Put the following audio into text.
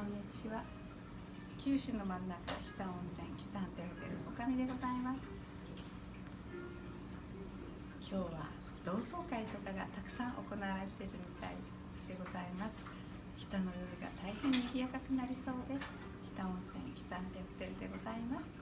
こんにちは。九州の真ん中北温泉喜山亭ホテルおかみでございます。今日は同窓会とかがたくさん行われているみたいでございます。北の夜が大変賑やかくなりそうです。北温泉喜山亭ホテルでございます。